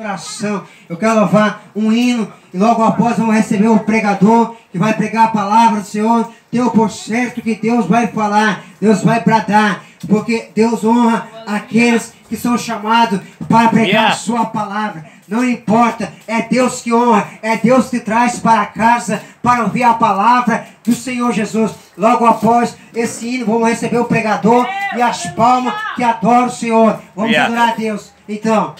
oração. Eu quero louvar um hino e logo após vamos receber o pregador que vai pregar a palavra do Senhor. Tenho por certo que Deus vai falar, Deus vai bradar, porque Deus honra aqueles que são chamados para pregar a sua palavra. Não importa, é Deus que honra, é Deus que traz para casa para ouvir a palavra do Senhor Jesus. Logo após esse hino, vamos receber o pregador e as palmas que adoram o Senhor. Vamos adorar a Deus. Então,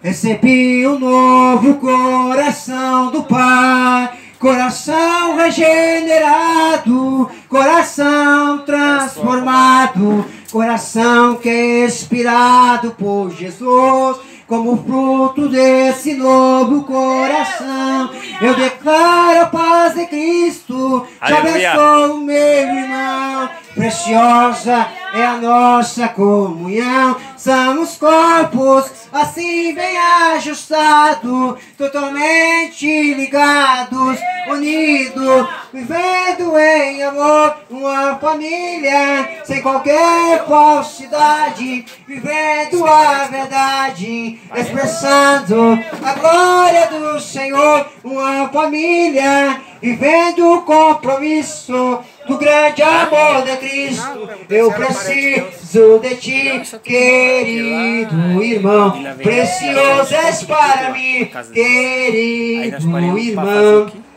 Recebi um novo coração do Pai, coração regenerado, coração transformado, coração que é inspirado por Jesus. Como fruto desse novo coração, eu declaro a paz de Cristo, te abençoo, meu irmão. Preciosa é a nossa comunhão, somos corpos assim bem ajustados, totalmente ligados, unidos, vivendo em amor, uma família sem qualquer falsidade, vivendo a verdade, expressando a glória do Senhor, uma família vivendo o compromisso do grande amor de Cristo. Eu preciso de ti, querido irmão. Precioso és para mim, querido irmão.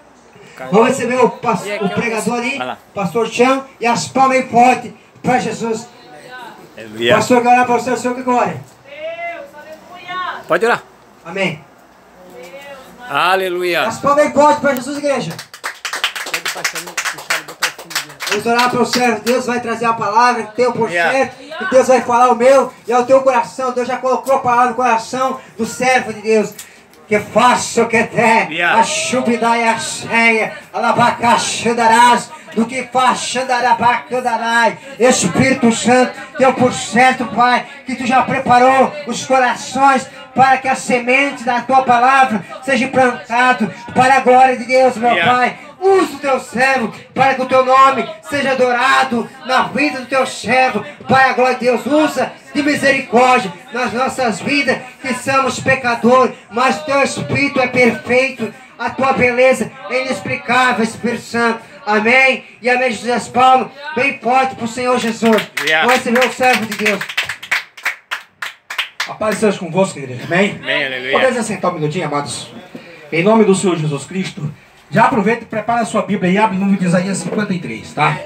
Vamos receber o, pas- o pregador ali, pastor Chão, e as palmas bem fortes para Jesus. Aleluia. Pastor, quer orar para você, o Senhor que glória. Pode orar. Amém. Aleluia. As palmas bem fortes para Jesus, igreja. Vamos orar para o servo. Deus vai trazer a palavra, teu certo. E Deus vai falar o meu e ao teu coração. Deus já colocou a palavra no coração do servo de Deus. Que faço que tem, a chubida e a cheia, alabacaxandarás, do que faz xandarabacandarai. Espírito Santo, teu por certo, Pai, que tu já preparou os corações para que a semente da tua palavra seja plantado para a glória de Deus, meu. Pai. Usa o teu servo para que o teu nome seja adorado na vida do teu servo. Pai, a glória de Deus, usa de misericórdia nas nossas vidas, que somos pecadores, mas o teu Espírito é perfeito. A tua beleza é inexplicável, Espírito Santo. Amém. E amém, Jesus. Palmas bem forte para o Senhor Jesus. Yeah. O servo de Deus. A paz seja convosco, igreja. Amém? Amém, aleluia. Podemos assentar um minutinho, amados? Em nome do Senhor Jesus Cristo. Já aproveita e prepara a sua Bíblia e abre no livro de Isaías 53, tá?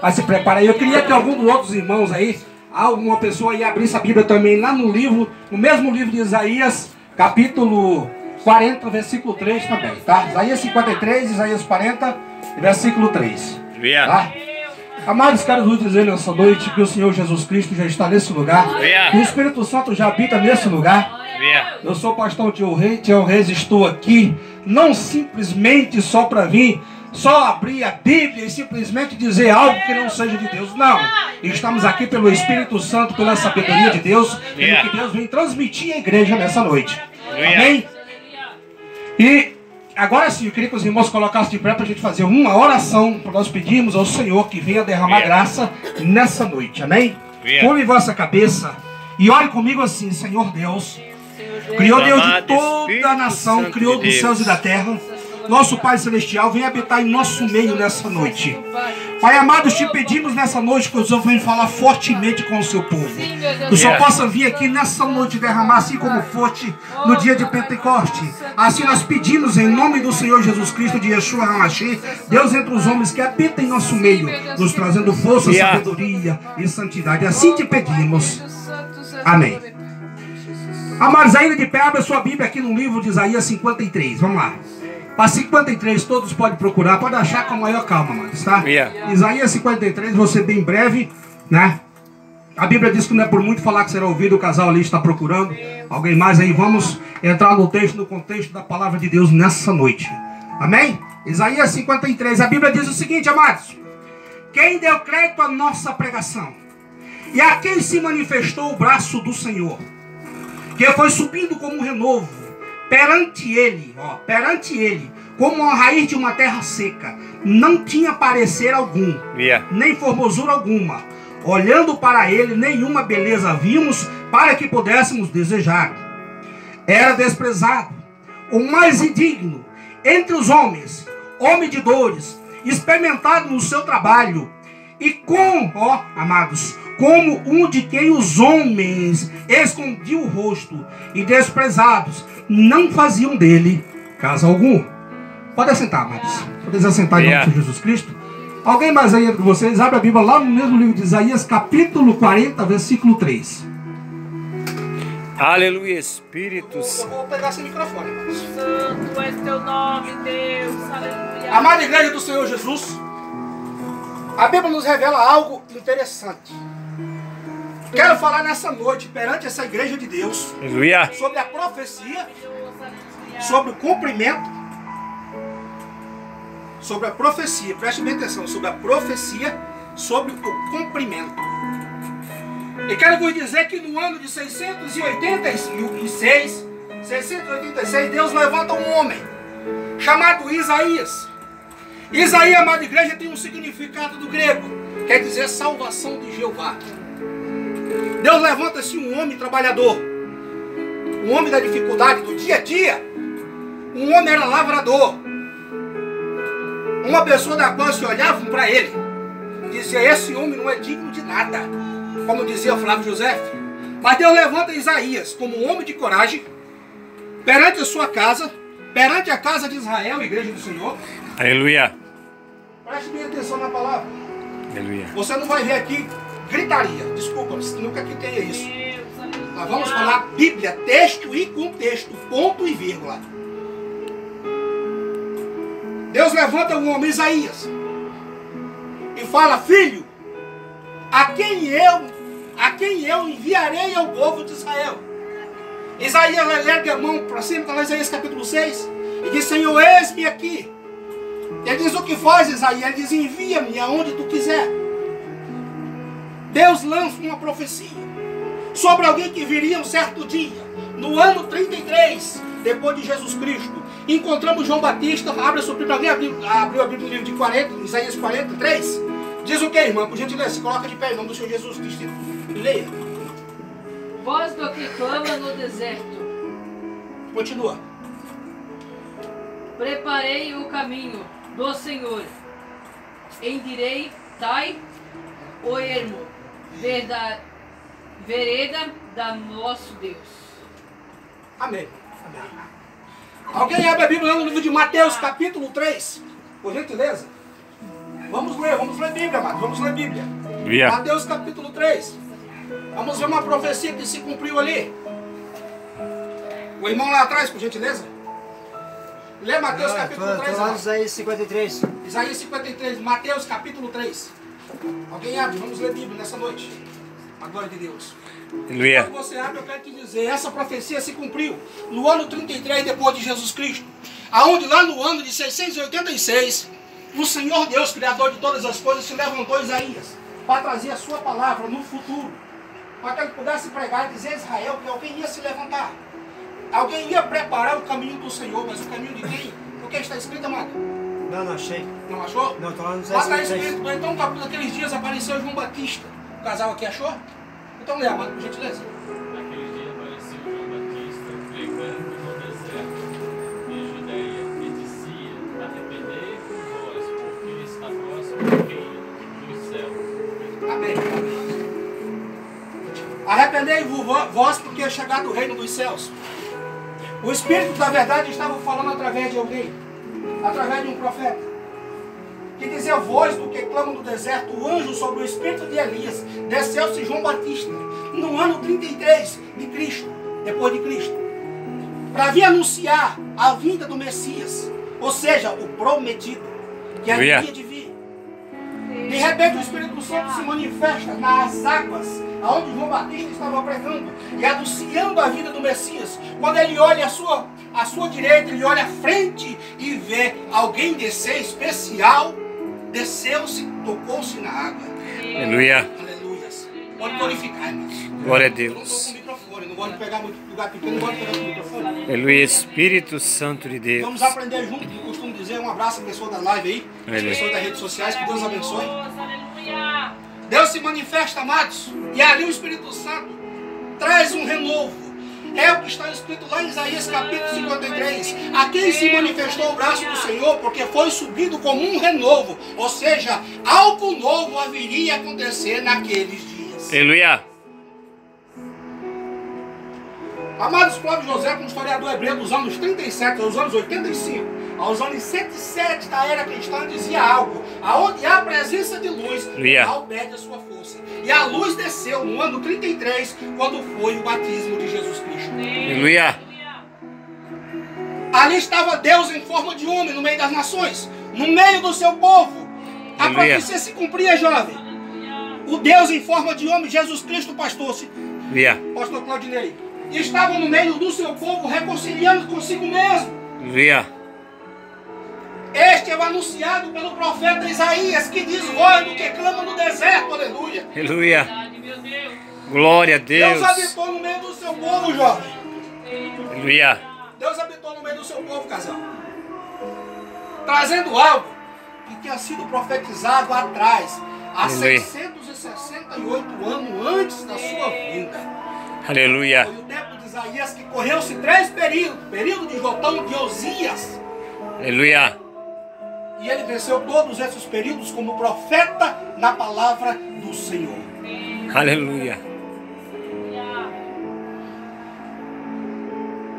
Mas se prepara aí. Eu queria que algum dos outros irmãos aí, alguma pessoa aí abrisse a Bíblia também lá no livro, no mesmo livro de Isaías, capítulo 40, versículo 3 também, tá? Isaías 53, Isaías 40, versículo 3. Aleluia. Tá? Amados, quero vos dizer nessa noite que o Senhor Jesus Cristo já está nesse lugar. Que o Espírito Santo já habita nesse lugar. Eu sou o pastor Tio Rei, Tio Reis, estou aqui não simplesmente só para vir, só abrir a Bíblia e simplesmente dizer algo que não seja de Deus. Não. Estamos aqui pelo Espírito Santo, pela sabedoria de Deus, pelo que Deus vem transmitir à igreja nessa noite. Amém? E agora sim, eu queria que os irmãos colocassem de pé para a gente fazer uma oração, para nós pedirmos ao Senhor que venha derramar graça nessa noite. Amém? Curve vossa cabeça e ore comigo assim, Senhor Deus. Criou Deus de Espírito a nação, criou dos céus e da terra. Nosso Pai Celestial, vem habitar em nosso meio nessa noite. Pai amado, te pedimos nessa noite que o Senhor venha falar fortemente com o seu povo. Que o Senhor possa vir aqui nessa noite derramar, assim como foste no dia de Pentecoste. Assim nós pedimos em nome do Senhor Jesus Cristo de Yeshua HaMashiach, Deus entre os homens que habita em nosso meio, nos trazendo força, sabedoria e santidade. Assim te pedimos. Amém. Amados, ainda de pé, abre a sua Bíblia aqui no livro de Isaías 53. Vamos lá. A 53, todos podem procurar, pode achar com a maior calma, amados, tá? Yeah. Isaías 53, vou ser bem breve, né? A Bíblia diz que não é por muito falar que será ouvido, o casal ali está procurando. Alguém mais aí? Vamos entrar no texto, no contexto da palavra de Deus nessa noite. Amém? Isaías 53, a Bíblia diz o seguinte, amados. Quem deu crédito à nossa pregação? E a quem se manifestou o braço do Senhor? Que foi subindo como um renovo, perante ele, ó, perante ele, como a raiz de uma terra seca. Não tinha parecer algum, Aleluia. nem formosura alguma. Olhando para ele, nenhuma beleza vimos para que pudéssemos desejar. era desprezado, o mais indigno entre os homens, homem de dores, experimentado no seu trabalho, e com, ó, amados, como um de quem os homens escondiam o rosto e desprezados não faziam dele caso algum. Pode assentar, amados. Pode assentar em nome de Jesus Cristo. Alguém mais aí entre vocês? Abre a Bíblia lá no mesmo livro de Isaías, capítulo 40, versículo 3. Aleluia, Espírito Eu vou pegar esse microfone. Santo é teu nome, Deus. Aleluia. Amada igreja do Senhor Jesus, a Bíblia nos revela algo interessante. Quero falar nessa noite, perante essa igreja de Deus, Aleluia. sobre a profecia, sobre o cumprimento, sobre a profecia, preste bem atenção, sobre a profecia, sobre o cumprimento. E quero vos dizer que no ano de 686, 686, Deus levanta um homem chamado Isaías. Isaías, amada igreja, tem um significado do grego, quer dizer salvação de Jeová. Deus levanta-se um homem trabalhador, um homem da dificuldade do dia a dia. Um homem era lavrador, uma pessoa da qual se olhavam para ele, dizia: Esse homem não é digno de nada, como dizia Flávio José. Mas Deus levanta Isaías como um homem de coragem, perante a sua casa, perante a casa de Israel, a igreja do Senhor. Aleluia. Preste bem atenção na palavra. Aleluia. Você não vai ver aqui gritaria. Desculpa, nunca que tenha isso. Nós vamos falar Bíblia, texto e contexto, ponto e vírgula. Deus levanta um homem, Isaías, e fala: Filho, a quem eu, a quem eu enviarei ao povo de Israel. Isaías ergue a mão para cima, está lá Isaías capítulo 6, e diz: Senhor, eis-me aqui. Ele diz: O que faz, Isaías? Ele diz: Envia-me aonde tu quiser. Deus lança uma profecia sobre alguém que viria um certo dia, no ano 33, depois de Jesus Cristo. Encontramos João Batista, abre a sua Bíblia, alguém abriu, abriu a Bíblia no livro de 40, Isaías 43. Diz o que, irmã? Por gentileza, se coloca de pé em nome do Senhor Jesus Cristo. E leia. Voz do que clama no deserto. Continua. Preparei o caminho do Senhor. Endireitai o ermo. Verda, vereda da nosso Deus. Amém. Amém. Alguém abre a Bíblia no livro de Mateus, capítulo 3. Por gentileza. Vamos ler, vamos ler Bíblia, amado. Vamos ler Bíblia. Aleluia. Mateus capítulo 3. Vamos ver uma profecia que se cumpriu ali. O irmão lá atrás, por gentileza. Lê Mateus capítulo 3. Estou lá. Isaías 53. Isaías 53, Mateus capítulo 3. Alguém abre, vamos ler Bíblia nessa noite. A glória de Deus. Aleluia. Quando você abre, eu quero te dizer, essa profecia se cumpriu no ano 33 depois de Jesus Cristo. Aonde lá no ano de 686, o Senhor Deus, Criador de todas as coisas, se levantou Isaías para trazer a sua palavra no futuro. Para que ele pudesse pregar e dizer a Israel que alguém ia se levantar. Alguém ia preparar o caminho do Senhor, mas o caminho de quem? O que está escrito, amado? Não, não achei. Não achou? Não, estou lá no Lá está Isaías 53. escrito, então naqueles dias apareceu João Batista. O casal aqui achou? Então lê, amado, por gentileza. Naquele dia apareceu João Batista pregando no deserto de Judeia e dizia: Arrependei-vos vós, porque está próximo o reino dos céus. Amém. Arrependei-vos vo- vós, porque é chegado o reino dos céus. O Espírito da verdade estava falando através de alguém, através de um profeta. Que dizia voz do que clama no deserto, o anjo sobre o espírito de Elias, desceu-se João Batista, no ano 33 de Cristo, depois de Cristo, para vir anunciar a vinda do Messias, ou seja, o prometido, que havia de vir. De repente o Espírito Santo se manifesta nas águas, aonde João Batista estava pregando e anunciando a vida do Messias. Quando ele olha a sua, a sua direita, ele olha à frente e vê alguém descer especial, desceu-se, tocou-se na água. Aleluia. Aleluia. Pode glorificar, irmãos. Glória a Deus. não gosto de pegar muito lugar pequeno, não gosto de pegar microfone. Aleluia. Espírito Santo de Deus. Vamos aprender junto, eu costumo dizer. Um abraço à pessoa da live aí, Aleluia. pessoas das redes sociais, que Deus abençoe. Deus, se manifesta, amados, e ali o Espírito Santo traz um renovo. É o que está escrito lá em Isaías capítulo 53. A quem se manifestou o braço do Senhor, porque foi subido como um renovo. Ou seja, algo novo haveria a acontecer naqueles dias. Aleluia. Amados Flávio José, como historiador hebreu dos anos 37 aos anos 85, aos anos 107 da era cristã, dizia algo: aonde há presença de luz, Aleluia. tal perde a sua força. E a luz desceu no ano 33, quando foi o batismo de Jesus Cristo. Aleluia. Ali estava Deus em forma de homem no meio das nações, no meio do seu povo. A profecia se cumpria, jovem. O Deus em forma de homem, Jesus Cristo, pastor-se, Aleluia. pastor Claudinei, estava no meio do seu povo, reconciliando consigo mesmo. Aleluia. Este é o anunciado pelo profeta Isaías, que diz voz do que clama no deserto, aleluia. Aleluia. Glória a Deus Deus. habitou no meio do seu povo, jovem. Aleluia. Deus habitou no meio do seu povo, casal. Trazendo algo que tinha sido profetizado atrás, há Aleluia. 668 anos antes da sua vinda. Aleluia. Foi o tempo de Isaías que correu-se três períodos: período de Jotão de Osias. Aleluia. E ele venceu todos esses períodos como profeta na palavra do Senhor. Aleluia.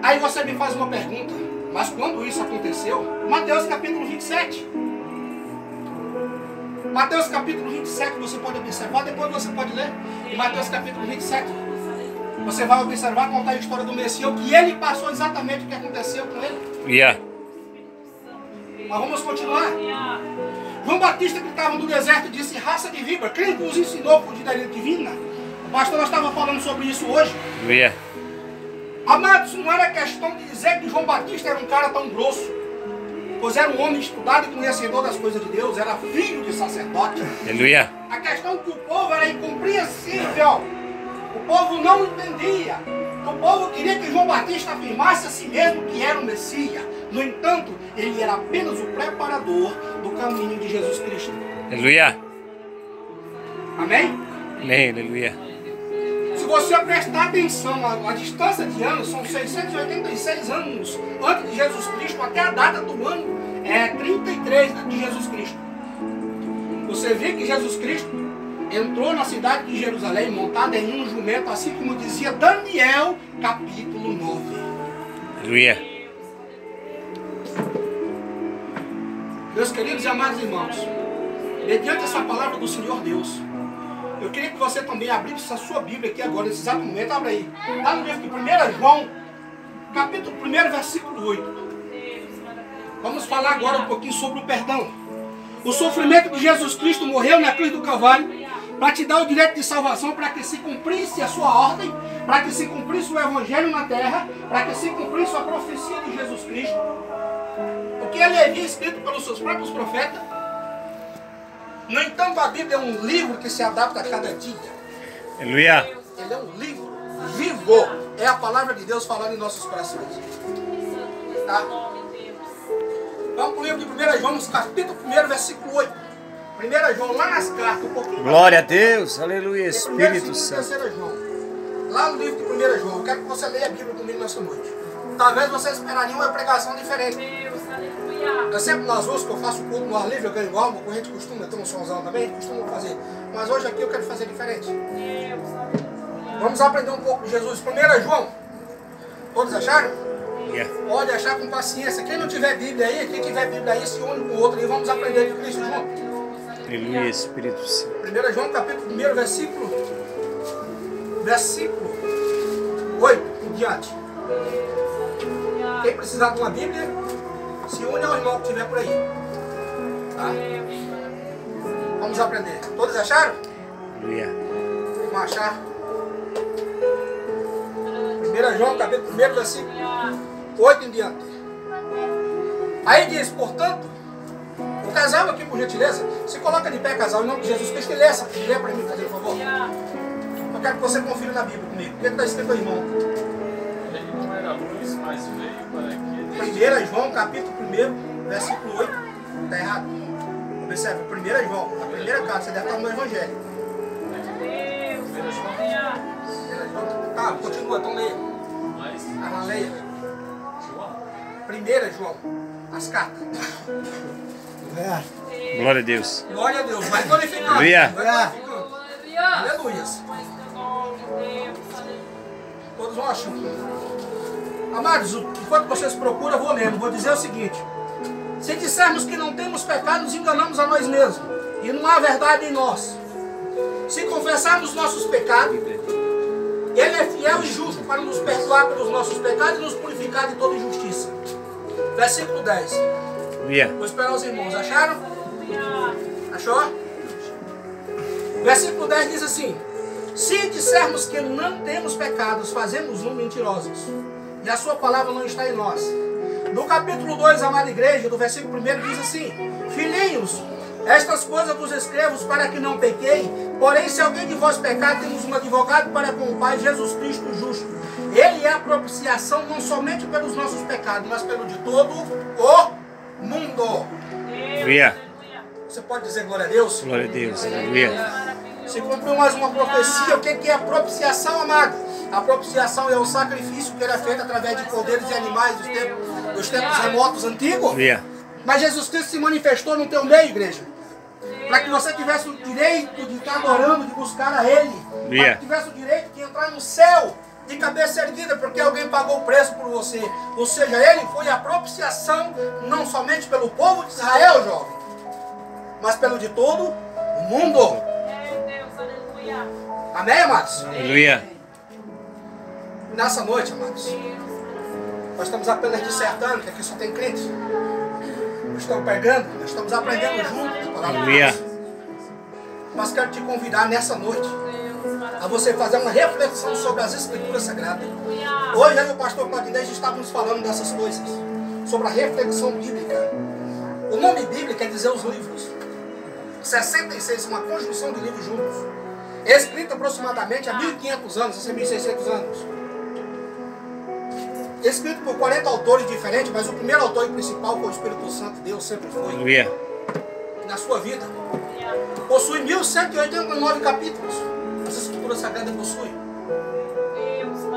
Aí você me faz uma pergunta, mas quando isso aconteceu? Mateus capítulo 27. Mateus capítulo 27, você pode observar, depois você pode ler. Em Mateus capítulo 27, você vai observar, contar a história do Messias, que ele passou exatamente o que aconteceu com ele. Aleluia. Mas vamos continuar. João Batista que estava no deserto disse raça de víbora. Quem nos ensinou por direito divina? O pastor nós estava falando sobre isso hoje. Aleluia. Amados, não era questão de dizer que João Batista era um cara tão grosso. Pois era um homem estudado e conhecedor das coisas de Deus, era filho de sacerdote. Aleluia. A questão é que o povo era incompreensível. O povo não entendia. O povo queria que João Batista afirmasse a si mesmo que era o Messias. No entanto, ele era apenas o preparador do caminho de Jesus Cristo. Aleluia. Amém? Amém. Aleluia. Se você prestar atenção, a, a distância de anos são 686 anos antes de Jesus Cristo, até a data do ano é 33 de Jesus Cristo. Você vê que Jesus Cristo entrou na cidade de Jerusalém montado em um jumento, assim como dizia Daniel, capítulo 9. Aleluia. Meus queridos e amados irmãos, mediante essa palavra do Senhor Deus, eu queria que você também abrisse a sua Bíblia aqui agora, nesse exato momento, abre aí. Está no livro de 1 João, capítulo 1, versículo 8. Vamos falar agora um pouquinho sobre o perdão. O sofrimento de Jesus Cristo morreu na cruz do Calvário para te dar o direito de salvação, para que se cumprisse a sua ordem, para que se cumprisse o evangelho na terra, para que se cumprisse a profecia de Jesus Cristo. O que ele havia escrito pelos seus próprios profetas. No entanto, a Bíblia é um livro que se adapta a cada dia. Aleluia. Ele é um livro vivo. É a palavra de Deus falando em nossos corações. Tá? Vamos para o livro de 1 João, capítulo 1, versículo 8. 1 João, lá nas cartas, um pouquinho Glória a Deus. Aleluia. Primeiro, Espírito segundo, Santo. terceiro João. Lá no livro de 1 João, eu quero que você leia a Bíblia comigo nessa noite. Talvez você esperaria uma pregação diferente. Deus, aleluia. Eu sempre nas ruas que eu faço culto no ar livre, eu ganho alma, como a gente costuma, tem um somzão também, costuma fazer. Mas hoje aqui eu quero fazer diferente. Deus, aleluia. Vamos aprender um pouco de Jesus. 1 João. Todos acharam? Aleluia. Pode achar com paciência. Quem não tiver Bíblia aí, quem tiver Bíblia aí, se une com o outro e vamos aprender de Cristo junto. Aleluia. Espírito Santo. 1 João capítulo 1, versículo. Versículo 8 em diante. Quem precisar de uma Bíblia, se une ao irmão que tiver por aí. Tá? Vamos aprender. Todos acharam? Aleluia. Vamos achar. 1 João capítulo 1, versículo 8 em diante. Aí diz, portanto, casal aqui, por gentileza, se coloca de pé, casal, em nome de Jesus Cristo, e lê essa, lê para mim, por favor. Eu quero que você confira na Bíblia comigo. O que está escrito aí, irmão? Ele não era luz, mas veio para que 1 João, capítulo 1, versículo 8. Está errado. Observe, 1 João, a primeira carta, você deve estar no Evangelho. Deus, aleluia. 1 João, tá, continua, então leia. Mas Ah, leia. Primeira, João. As cartas. Glória a Deus. Glória a Deus. Vai glorificando. Aleluia. Aleluia. Todos achando. Amados, enquanto vocês procuram, eu vou lendo. Vou dizer o seguinte. Se dissermos que não temos pecado, nos enganamos a nós mesmos. E não há verdade em nós. Se confessarmos nossos pecados, Ele é fiel e justo para nos perdoar pelos nossos pecados e nos purificar de toda injustiça. Versículo 10. Aleluia. Vou esperar os irmãos. Acharam? Achou? Versículo 10 diz assim: Se dissermos que não temos pecados, fazemos um mentirosos, e a sua palavra não está em nós. No capítulo 2, amada igreja, do versículo 1 diz assim: Filhinhos, estas coisas vos escrevo para que não pequei, porém, se alguém de vós pecar, temos um advogado para com o Pai, Jesus Cristo justo. Ele é a propiciação não somente pelos nossos pecados, mas pelo de todo o mundo. Aleluia. Você pode dizer glória a Deus? Glória a Deus. Aleluia. Se cumpriu mais uma profecia, o que é a propiciação, amado? A propiciação é o sacrifício que era feito através de cordeiros e animais dos tempos, dos tempos remotos antigos. Aleluia. Mas Jesus Cristo se manifestou no teu meio, igreja. Para que você tivesse o direito de estar adorando, de buscar a Ele. Para que tivesse o direito de entrar no céu de cabeça erguida, porque alguém pagou o preço por você. Ou seja, Ele foi a propiciação não somente pelo povo de Israel, jovem, mas pelo de todo o mundo. Meu Deus, aleluia. Amém, amados? Aleluia. Nessa noite, amados, nós estamos apenas dissertando, que aqui só tem crente. Nós estamos pegando, nós estamos aprendendo juntos Aleluia. Mas quero te convidar nessa noite a você fazer uma reflexão sobre as Escrituras Sagradas. Hoje eu e o pastor Claudinei estávamos falando dessas coisas, sobre a reflexão bíblica. O nome Bíblia quer dizer os livros. 66, uma conjunção de livros juntos. Escrito aproximadamente há 1500 anos, há 1600 anos. Escrito por 40 autores diferentes, mas o primeiro autor e principal foi o Espírito Santo, Deus sempre foi na sua vida. Possui 1189 capítulos. As Escrituras Sagradas possuem.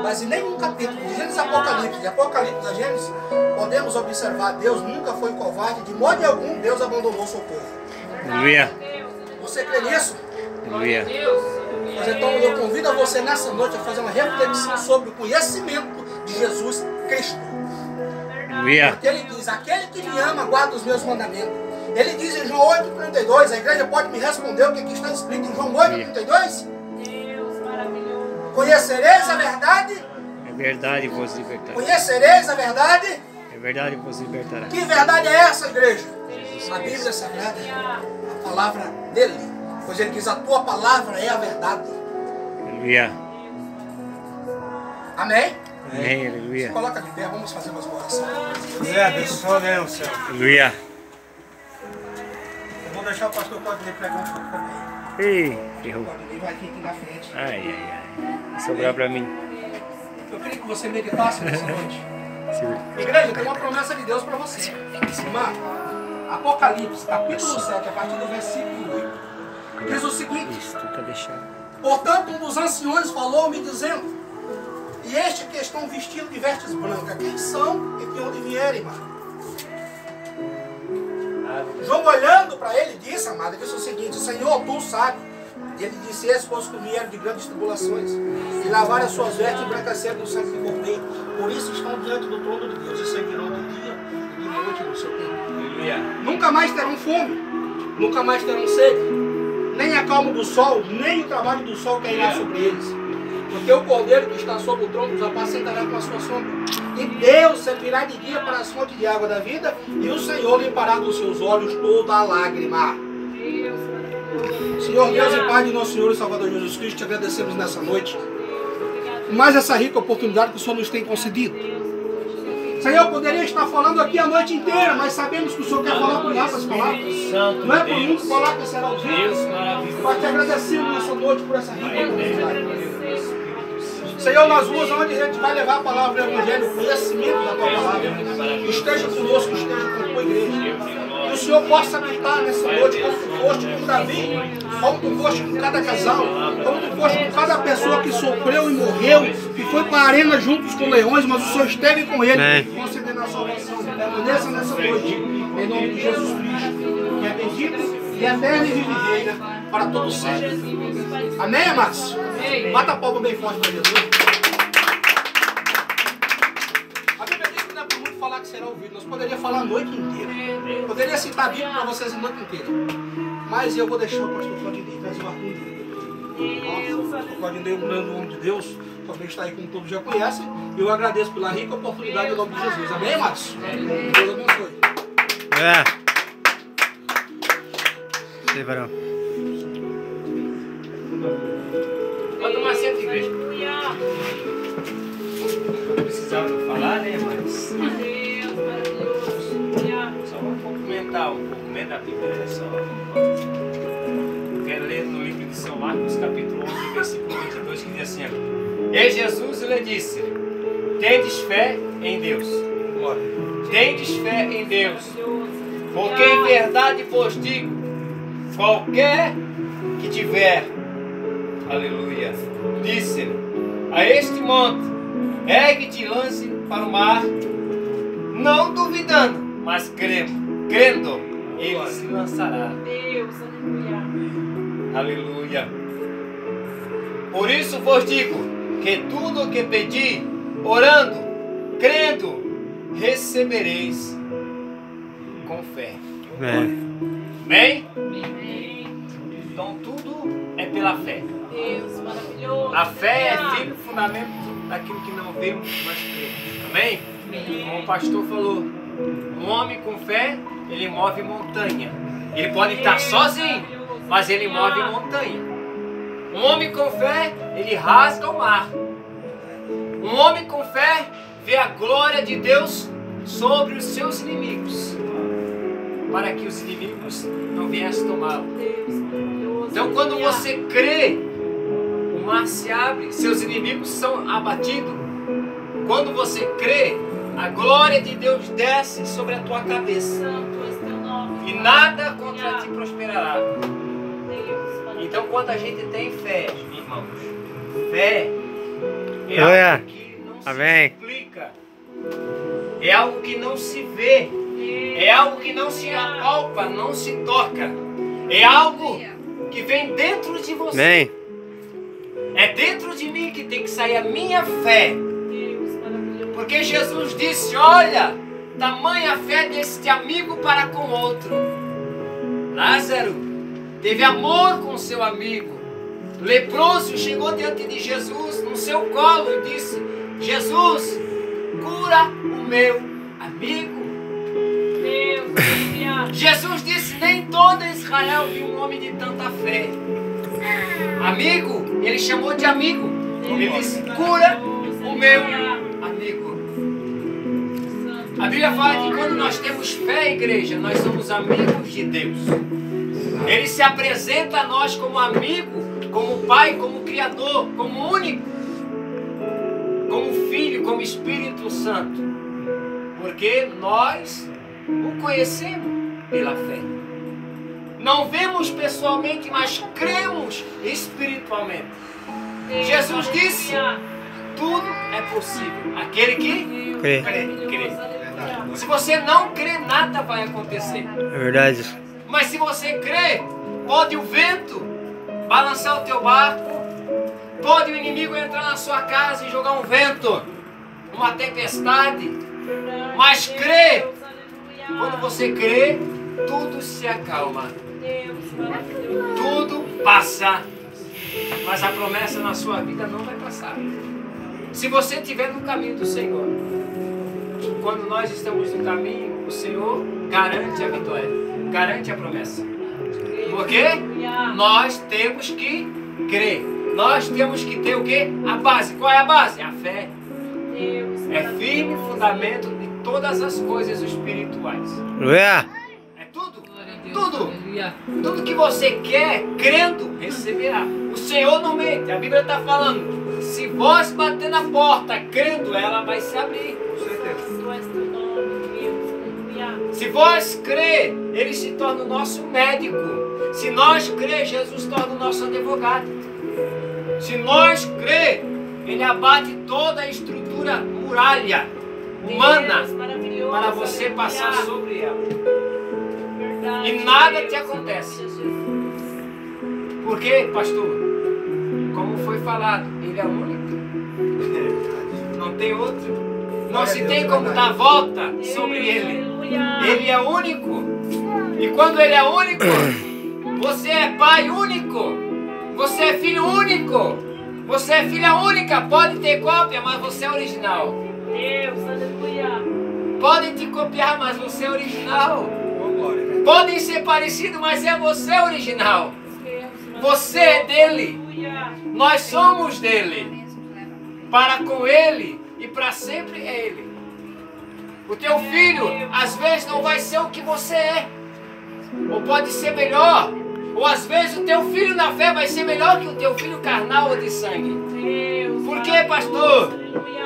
Mas em nenhum capítulo, de Gênesis Apocalipse, de Apocalipse a Gênesis, podemos observar Deus nunca foi covarde, de modo algum Deus abandonou seu povo. Aleluia. Você crê nisso? Aleluia. Mas então eu convido a você nessa noite a fazer uma reflexão sobre o conhecimento de Jesus Cristo. Aleluia. Porque ele diz, aquele que me ama guarda os meus mandamentos. Ele diz em João 8,32, a igreja pode me responder o que aqui está escrito em João 8,32? Conhecereis a verdade, É verdade vos libertará. conhecereis a verdade. É verdade vos libertará. Que verdade é essa, igreja? A Bíblia Sagrada, a palavra dele. Pois ele diz, a tua palavra é a verdade. Aleluia. Amém? Amém. Aleluia. Coloca de pé, vamos fazer umas orações. Zé, abençoa, né, o céu. Aleluia. Eu vou deixar o pastor Claudinei pregar um pouco também. Ei, ferrou. O Claudinei vai aqui, aqui na frente. Ai, ai, ai. Sobrar pra mim. Eu queria que você meditasse nessa noite. Igreja, tem uma promessa de Deus para você. Irmã, Apocalipse, capítulo 7, a partir do versículo 8. Diz o seguinte: tá. Portanto, um dos anciões falou-me dizendo: E este que estão vestidos de vestes brancas, quem são e de onde vierem, irmão? João olhando para ele disse, amado, disse o seguinte: Senhor, tu sabes. Ele disse: Esses pois que vieram de grandes tribulações e lavaram as suas vestes e embranqueceram do sangue do cordeiro. Por isso estão diante do trono de Deus e seguirão de dia e de noite no seu tempo. Nunca mais terão fome, nunca mais terão sede, nem a calma do sol, nem o trabalho do sol cairá sobre eles. Porque o cordeiro que está sobre o trono os apacentará com a sua sombra. E Deus servirá de guia para as fontes de água da vida, e o Senhor limpará dos seus olhos toda a lágrima. Senhor Deus e Pai de nosso Senhor e Salvador Jesus Cristo, te agradecemos nessa noite. Mais essa rica oportunidade que o Senhor nos tem concedido. Senhor, eu poderia estar falando aqui a noite inteira, mas sabemos que o Senhor quer falar por essas palavras. Não é por muito falar que será ouvido. Mas te agradecemos nessa noite por essa rica oportunidade. Senhor, nas ruas onde a gente vai levar a palavra do Evangelho, o conhecimento da tua palavra, esteja conosco, esteja com a tua igreja. Que o o Senhor possa habitar nessa noite, como tu foste com Davi, como tu foste com cada casal, como tu foste com cada pessoa que sofreu e morreu, e foi para a arena juntos com leões, mas o Senhor esteve com ele, Amém. concedendo a salvação. Permaneça nessa noite, em nome de Jesus Cristo, que é bendito e eterno e vivideira para todo sempre. Amém, amados? Bata a palma bem forte para Jesus. Ouvido. Nós poderíamos falar a noite inteira. Poderia citar a Bíblia para vocês a noite inteira. Mas eu vou deixar o pastor Claudinei arco dele. Nossa, o pastor Claudinei, um grande homem de Deus, também está aí como todos já conhecem. E eu agradeço pela rica oportunidade em nome de Jesus. Amém, amados? Deus abençoe. É. Sei, varão. Pode tomar assento, igreja. Precisava falar, né? Mas pouco né, da Bíblia. né, Só. Quero ler no livro de São Marcos, capítulo 11, versículo 22, que diz assim. E Jesus lhe disse: Tendes fé em Deus. Tendes fé em Deus. Porque em verdade vos digo: qualquer que tiver, aleluia, disse a este monte, ergue-te e lance para o mar, não duvidando, mas crendo, crendo, ele se lançará. Deus, aleluia. Aleluia. Por isso vos digo que tudo o que pedi, orando, crendo, recebereis com fé. Amém. Amém? Então tudo é pela fé. Deus, maravilhoso. A fé é firme fundamento daquilo que não vemos, mas cremos. Amém? Amém. Como o pastor falou, um homem com fé, ele move montanha. Ele pode estar sozinho, mas ele move montanha. Um homem com fé, ele rasga o mar. Um homem com fé vê a glória de Deus sobre os seus inimigos, para que os inimigos não viessem tomá-lo. Então, quando você crê, o mar se abre, seus inimigos são abatidos. Quando você crê, a glória de Deus desce sobre a tua cabeça e nada contra ti prosperará. Então, quando a gente tem fé, irmãos, fé é algo que não se Amém. explica, é algo que não se vê, é algo que não se apalpa, não se toca, é algo que vem dentro de você. Amém. É dentro de mim que tem que sair a minha fé. Porque Jesus disse: Olha, tamanha fé deste amigo para com outro. Lázaro teve amor com seu amigo. Leproso chegou diante de Jesus no seu colo e disse: Jesus, cura o meu amigo. Jesus disse: Nem todo Israel viu um homem de tanta fé. Amigo, ele chamou de amigo. Ele disse: Cura o meu amigo. A Bíblia fala que quando nós temos fé, igreja, nós somos amigos de Deus. Ele se apresenta a nós como amigo, como pai, como criador, como único, como filho, como Espírito Santo. Porque nós o conhecemos pela fé. Não vemos pessoalmente, mas cremos espiritualmente. Jesus disse: Tudo é possível. Aquele que Crê. crê, crê. Se você não crê, nada vai acontecer. É verdade. Mas se você crê, pode o vento balançar o teu barco, pode o inimigo entrar na sua casa e jogar um vento, uma tempestade. Mas crê, quando você crê, tudo se acalma, tudo passa. Mas a promessa na sua vida não vai passar. Se você estiver no caminho do Senhor, quando nós estamos no caminho, o Senhor garante a vitória, garante a promessa. Porque nós temos que crer. Nós temos que ter o quê? A base. Qual é a base? A fé. É firme fundamento de todas as coisas espirituais. É tudo. Tudo. Tudo que você quer, crendo, receberá. O Senhor não mente. A Bíblia está falando. Se vós bater na porta, crendo, ela vai se abrir. Se vós crer, ele se torna o nosso médico. Se nós crer, Jesus torna o nosso advogado. Se nós crer, ele abate toda a estrutura muralha humana Deus para você passar sobre ela. Verdade, E nada te acontece. Por quê, pastor? Como foi falado, ele é único. Não tem outro. Não se tem como dar volta sobre ele. Ele é único. E quando ele é único, você é pai único. Você é filho único. Você é filha única. Pode ter cópia, mas você é original. Deus, aleluia. Podem te copiar, mas você é original. Podem ser parecidos, mas é você original. Você é dele. Nós somos dele. Para com ele e para sempre é ele. O teu filho, às vezes, não vai ser o que você é. Ou pode ser melhor. Ou às vezes o teu filho na fé vai ser melhor que o teu filho carnal ou de sangue. Por quê, pastor?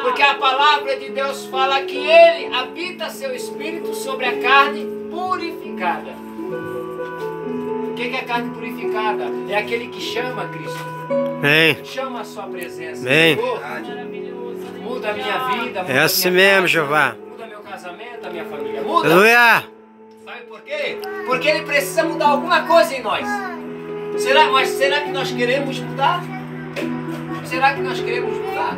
Porque a palavra de Deus fala que ele habita seu espírito sobre a carne purificada. O que é carne purificada? É aquele que chama Cristo, Amém. chama a sua presença. Amém. Senhor. Muda a minha vida, muda É a assim minha mesmo, casa, Jeová. Muda meu casamento, a minha família. Muda. Aleluia. Sabe por quê? Porque ele precisa mudar alguma coisa em nós. Será, mas será que nós queremos mudar? Será que nós queremos mudar?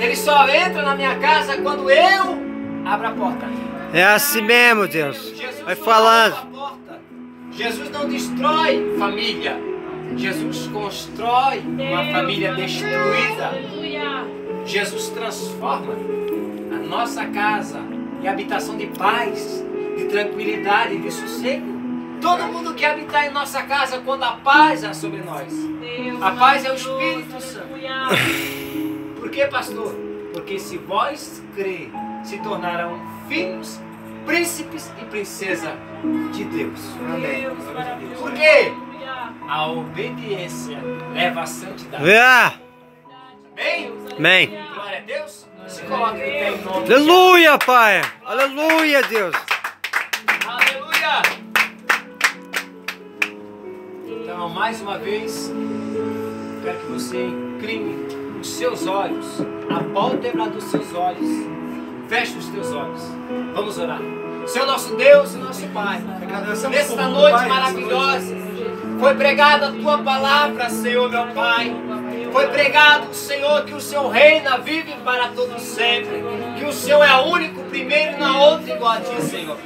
Ele só entra na minha casa quando eu abro a porta. É assim mesmo, Deus. Jesus Vai falando. abre a porta. Jesus não destrói família. Jesus constrói uma família destruída. Jesus transforma a nossa casa em habitação de paz, de tranquilidade, de sossego. Todo mundo quer habitar em nossa casa quando a paz é sobre nós. A paz é o Espírito Santo. Por quê, pastor? Porque se vós crer, se tornarão filhos, príncipes e princesa de Deus. Maravilhoso, Por quê? A obediência leva à santidade. Amém? Amém. Glória a Deus. Se coloque de pé em nome de Aleluia, Pai. Aleluia, Deus. Aleluia! Então, mais uma vez, quero que você incline os seus olhos, a pálpebra dos seus olhos, feche os teus olhos. Vamos orar. Senhor nosso Deus e nosso Pai, nesta noite maravilhosa, foi pregada a tua palavra, Senhor meu Pai. Foi pregado, Senhor, que o Senhor reina, vive para todo sempre. Que o Senhor é único, primeiro e não há outro igual a ti, Senhor.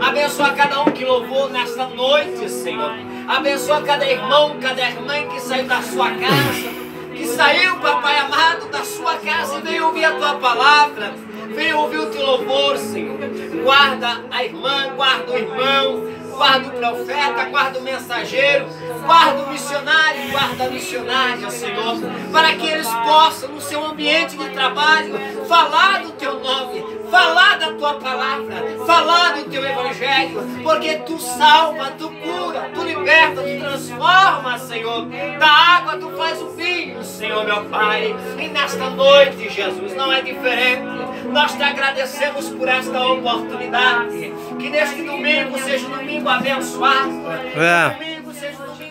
Abençoa cada um que louvou nesta noite, Senhor. Abençoa cada irmão, cada irmã que saiu da sua casa. Que saiu, papai amado, da sua casa e veio ouvir a tua palavra. Veio ouvir o teu louvor, Senhor. Guarda a irmã, guarda o irmão, guarda o profeta, guarda o mensageiro, guarda o missionário, guarda a missionária, Senhor, para que eles possam, no seu ambiente de trabalho, falar do teu nome, falar da tua palavra, falar do teu evangelho, porque tu salva, tu cura, tu liberta, tu transforma, Senhor. Da água tu faz o vinho, Senhor, meu Pai. E nesta noite, Jesus, não é diferente. Nós te agradecemos por esta oportunidade. Que neste domingo seja um domingo abençoado. É.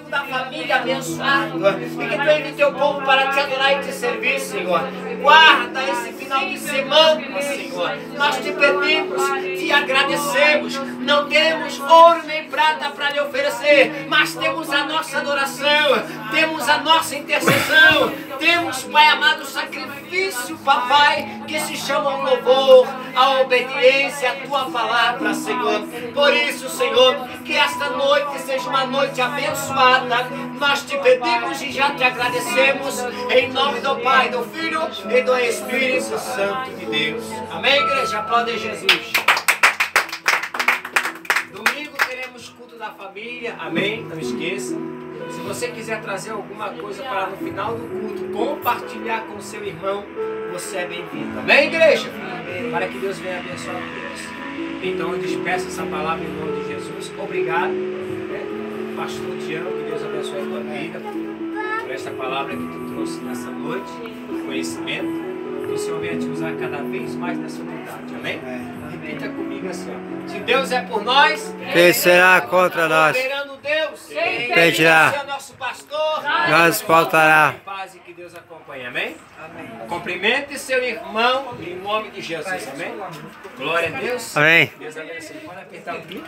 da família abençoado. E que tu envie teu povo para te adorar e te servir, Senhor. Guarda esse final de semana, Senhor. Nós te pedimos, te agradecemos. Não temos ouro nem prata para lhe oferecer, mas temos a nossa adoração, temos a nossa intercessão, temos, Pai amado, sacrifício, papai, que se chama o louvor, a obediência à tua palavra, Senhor. Por isso, Senhor, que esta noite seja uma noite abençoada. Nós te pedimos e já te agradecemos, em nome do Pai, do Filho e do Espírito Santo de Deus. Amém, igreja? Aplaude Jesus. Domingo teremos culto da família, amém? Não esqueça. Se você quiser trazer alguma coisa para no final do culto compartilhar com seu irmão, você é bem-vindo. Amém, igreja? Para que Deus venha abençoar todos. Então eu despeço essa palavra em nome de Jesus. Obrigado. Pastor, te amo. Que Deus abençoe a tua vida. Por esta palavra que tu trouxe nessa noite. Conhecimento. que o Senhor venha te usar cada vez mais nessa unidade. Amém? Repita comigo assim, ó. Se Deus é por nós, Quem será contra nós? Deus, Quem Quem dirá? é nosso pastor, Nós faltará. paz e que Deus acompanhe, amém? Cumprimente seu irmão em nome de Jesus, amém? Glória a Deus. Amém. Deus abençoe. Pode apertar o bico.